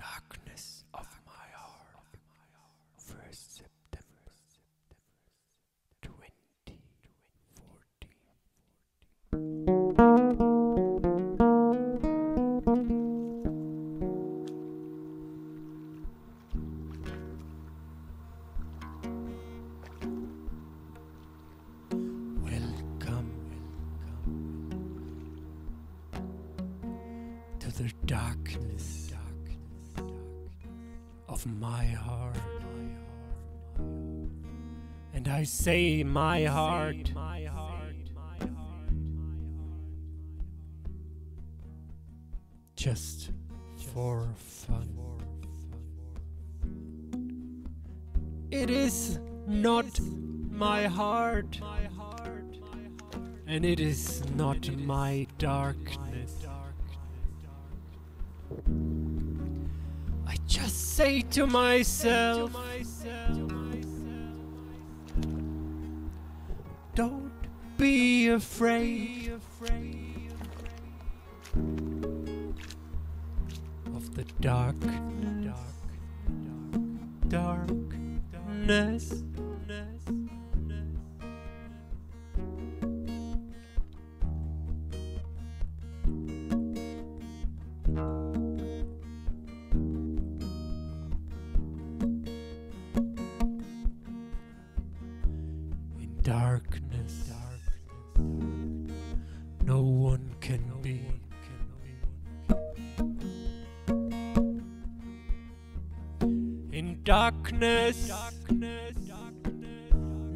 darkness of my heart. First September 2014. Welcome to the darkness of my heart. And I say, my heart, my heart my heart my heart just for fun. It is not my heart, and it is not my darkness. Just say to myself, don't be afraid of the dark, dark, darkness. In darkness, no one can be. In darkness,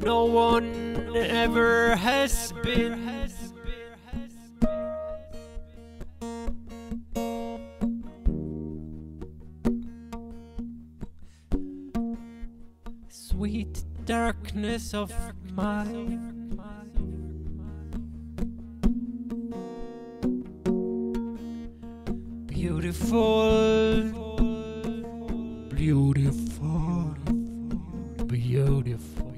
no one ever has been. Sweet darkness of mine. Beautiful, beautiful, beautiful,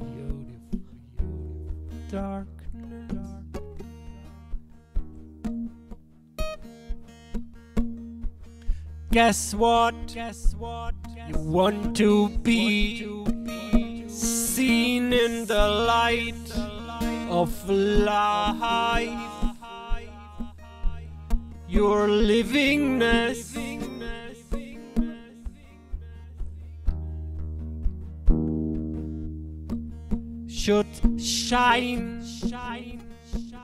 darkness. Guess what? Guess what? You want to be in the light of life. Your livingness. Should shine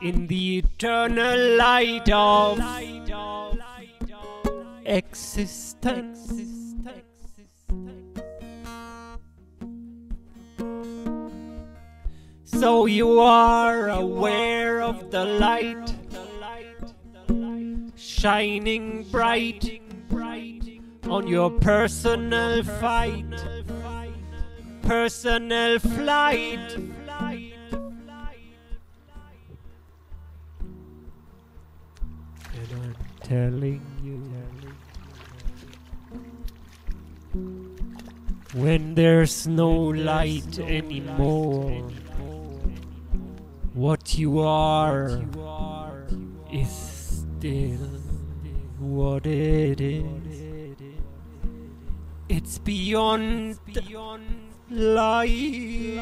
in the eternal light of existence. So you are aware of the light shining bright on your personal fight, personal flight. And I'm telling you, when there's no light anymore, what you are is still what it is. It's beyond light.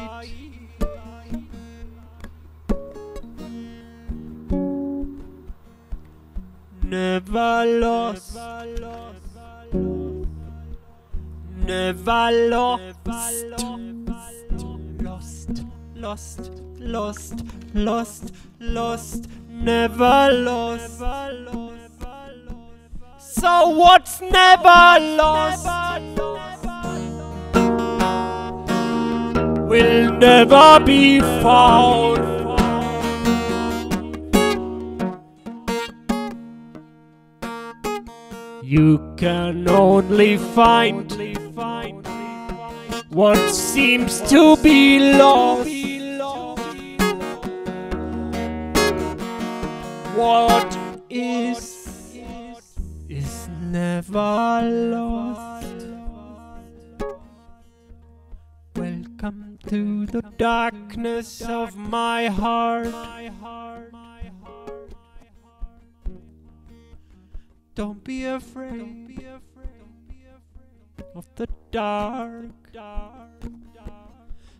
Never lost. Never lost. Lost. Lost. Lost. Lost. Lost. Lost, lost, never lost. So what's never lost will never be found. You can only find what seems to be lost. What is is never lost. Welcome to the darkness of my heart. Don't be afraid. of the dark.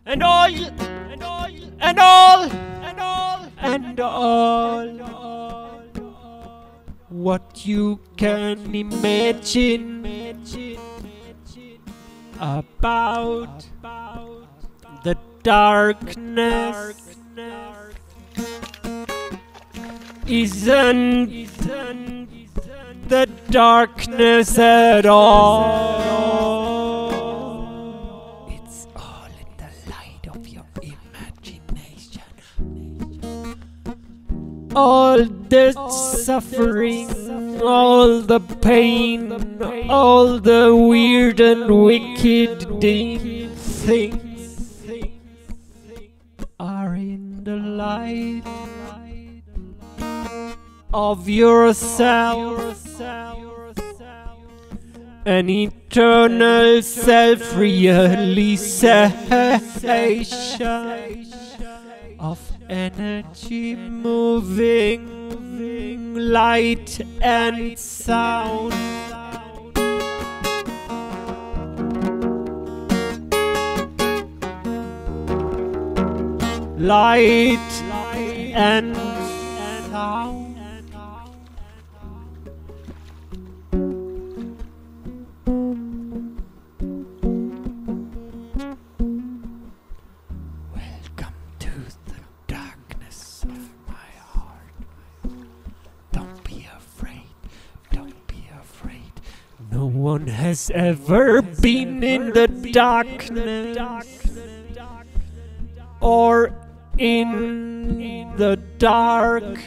And all, and all, and all, and all, what you can imagine about the darkness isn't the darkness at all. All the suffering, all the pain, all the weird and wicked things are in the light of yourself. An eternal self realization of energy moving light and sound. Light and No one has ever been in the darkness or in the dark